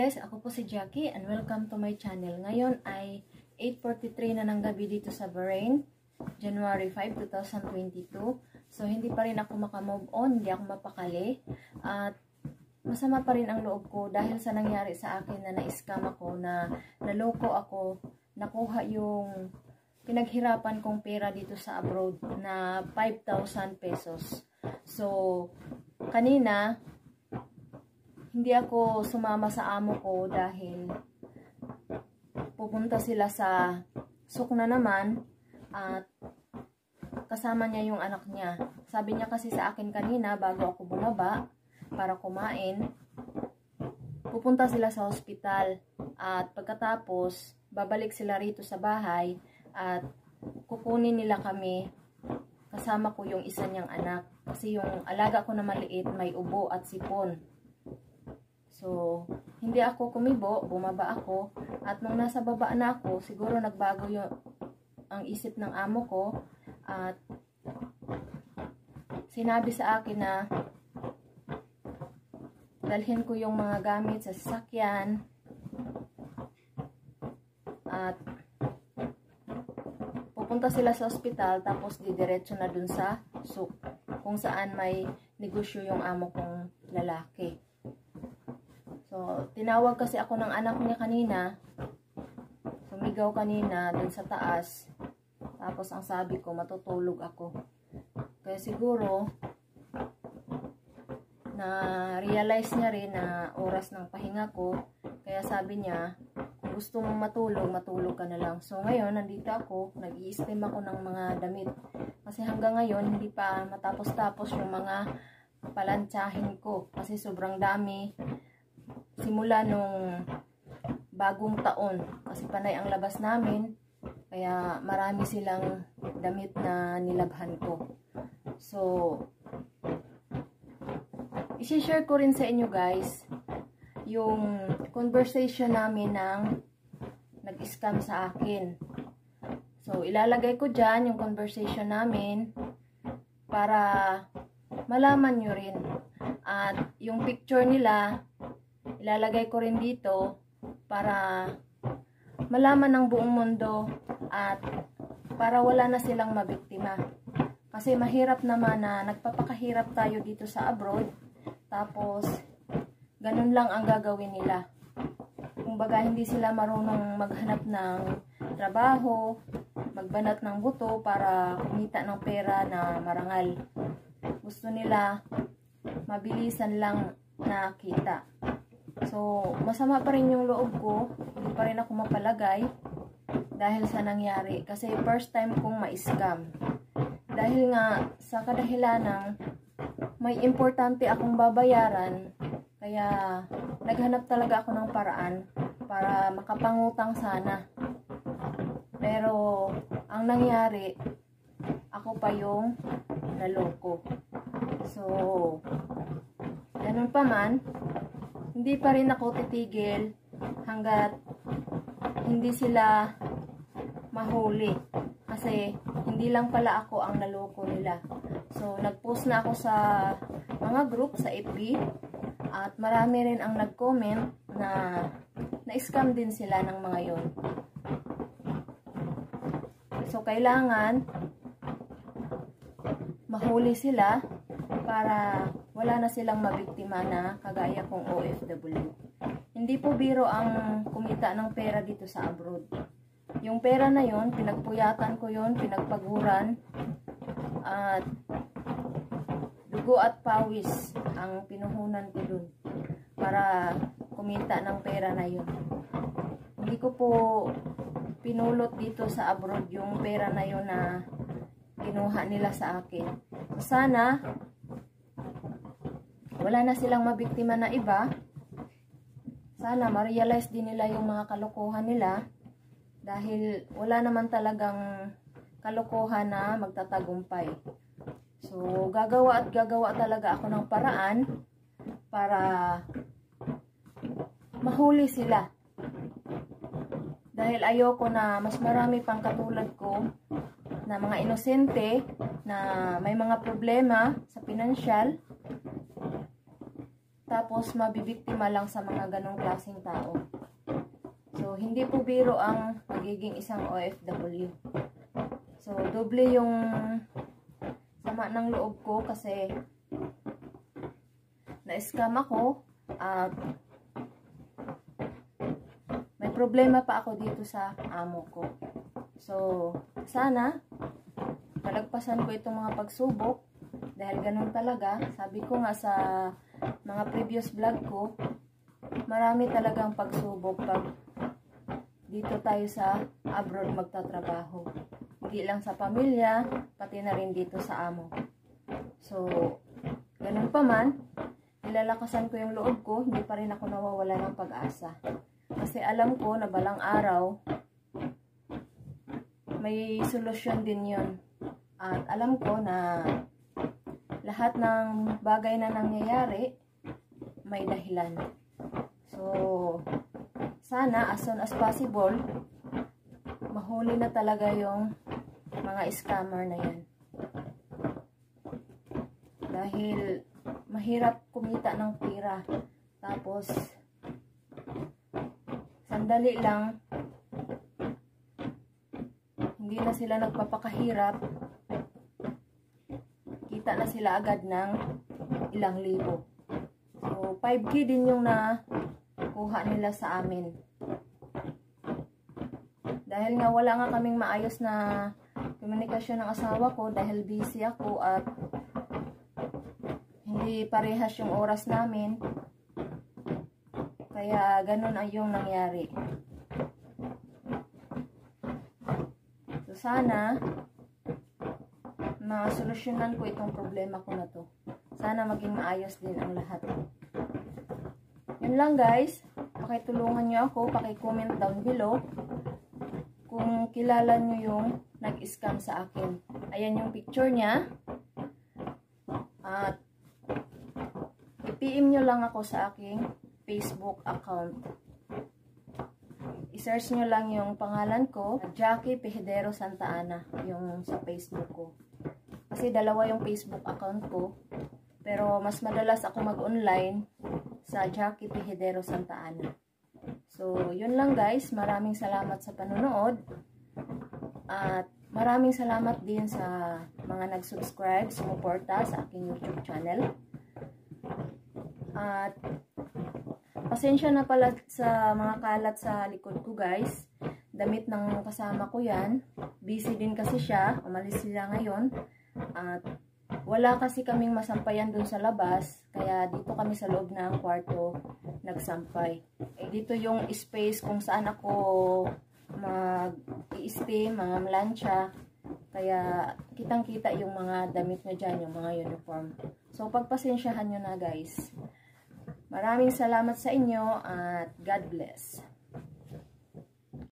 guys, ako po si Jackie and welcome to my channel. Ngayon ay 8.43 na ng gabi dito sa Bahrain, January 5, 2022. So, hindi pa rin ako makamove on, hindi ako mapakali. At masama pa rin ang loob ko dahil sa nangyari sa akin na na-scam ako, na naloko ako, nakuha yung pinaghirapan kong pera dito sa abroad na 5,000 pesos. So, kanina, hindi ako sumama sa amo ko dahil pupunta sila sa sukna naman at kasama niya yung anak niya. Sabi niya kasi sa akin kanina bago ako bumaba para kumain, pupunta sila sa hospital at pagkatapos babalik sila rito sa bahay at kukunin nila kami kasama ko yung isa niyang anak kasi yung alaga ko na maliit may ubo at sipon So, hindi ako kumibo, bumaba ako. At nung nasa baba na ako, siguro nagbago yung ang isip ng amo ko. At sinabi sa akin na dalhin ko yung mga gamit sa sasakyan. At pupunta sila sa ospital tapos didiretso na dun sa souk kung saan may negosyo yung amo kong lalaki. So, tinawag kasi ako ng anak niya kanina. Sumigaw kanina dun sa taas. Tapos, ang sabi ko, matutulog ako. Kaya siguro, na realize niya rin na oras ng pahinga ko. Kaya sabi niya, kung gusto mong matulog, matulog ka na lang. So, ngayon, nandito ako, nag i ako ng mga damit. Kasi hanggang ngayon, hindi pa matapos-tapos yung mga palantsahin ko. Kasi sobrang dami simula nung bagong taon. Kasi panay ang labas namin kaya marami silang damit na nilabhan ko. So isi-share ko rin sa inyo guys yung conversation namin ng nag-scam sa akin. So ilalagay ko dyan yung conversation namin para malaman nyo rin. At yung picture nila ilalagay ko rin dito para malaman ng buong mundo at para wala na silang mabiktima. Kasi mahirap naman na nagpapakahirap tayo dito sa abroad. Tapos, ganun lang ang gagawin nila. Kumbaga, hindi sila marunong maghanap ng trabaho, magbanat ng buto para kumita ng pera na marangal. Gusto nila mabilisan lang na kita. So, masama pa rin yung loob ko. Hindi pa rin ako mapalagay dahil sa nangyari. Kasi first time kong ma-scam. Dahil nga sa kadahilan may importante akong babayaran, kaya naghanap talaga ako ng paraan para makapangutang sana. Pero ang nangyari, ako pa yung naloko. So, ganun pa man, hindi pa rin ako titigil hanggat hindi sila mahuli. Kasi hindi lang pala ako ang naloko nila. So, nag-post na ako sa mga group sa FB at marami rin ang nag-comment na na-scam din sila ng mga yon. So, kailangan mahuli sila para wala na silang mabiktima na kagaya kong OFW. Hindi po biro ang kumita ng pera dito sa abroad. Yung pera na yon, pinagpuyatan ko yon, pinagpaguran, at dugo at pawis ang pinuhunan ko dun para kumita ng pera na yon. Hindi ko po pinulot dito sa abroad yung pera na yon na kinuha nila sa akin. Sana wala na silang mabiktima na iba, sana ma-realize din nila yung mga kalokohan nila dahil wala naman talagang kalokohan na magtatagumpay. So, gagawa at gagawa talaga ako ng paraan para mahuli sila. Dahil ayoko na mas marami pang katulad ko na mga inosente na may mga problema sa pinansyal Tapos, mabibiktima lang sa mga ganong klaseng tao. So, hindi po biro ang magiging isang OFW. So, doble yung sama ng loob ko kasi na-scam ako at may problema pa ako dito sa amo ko. So, sana talagpasan ko itong mga pagsubok dahil ganun talaga. Sabi ko nga sa mga previous vlog ko, marami talagang pagsubok pag dito tayo sa abroad magtatrabaho. Hindi lang sa pamilya, pati na rin dito sa amo. So, ganun pa man, nilalakasan ko yung loob ko, hindi pa rin ako nawawala ng pag-asa. Kasi alam ko na balang araw, may solusyon din yun. At alam ko na lahat ng bagay na nangyayari, may dahilan. So, sana as soon as possible, mahuli na talaga yung mga scammer na yan. Dahil mahirap kumita ng pera. Tapos, sandali lang, hindi na sila nagpapakahirap, kita na sila agad ng ilang libo. So, 5K din yung nakuha nila sa amin. Dahil nga wala nga kaming maayos na komunikasyon ng asawa ko dahil busy ako at hindi parehas yung oras namin. Kaya ganun ang yung nangyari. So sana masolusyonan ko itong problema ko na to. Sana maging maayos din ang lahat. Yun lang guys. Pakitulungan nyo ako. Pakicomment down below kung kilala nyo yung nag-scam sa akin. Ayan yung picture niya. At i-PM nyo lang ako sa aking Facebook account. I-search nyo lang yung pangalan ko, Jackie Pejidero Santa Ana, yung sa Facebook ko. Kasi dalawa yung Facebook account ko. Pero mas madalas ako mag-online sa Jackie Pejidero Santa Ana. So, yun lang guys. Maraming salamat sa panonood. At maraming salamat din sa mga nag-subscribe, sumuporta sa aking YouTube channel. At pasensya na pala sa mga kalat sa likod ko guys. Damit ng kasama ko yan. Busy din kasi siya. Umalis sila ngayon. At wala kasi kaming masampayan dun sa labas, kaya dito kami sa loob ng kwarto nagsampay. Eh, dito yung space kung saan ako mag-i-stay, mga mlansya. Kaya kitang-kita yung mga damit nyo dyan, yung mga uniform. So pagpasensyahan nyo na guys. Maraming salamat sa inyo at God bless.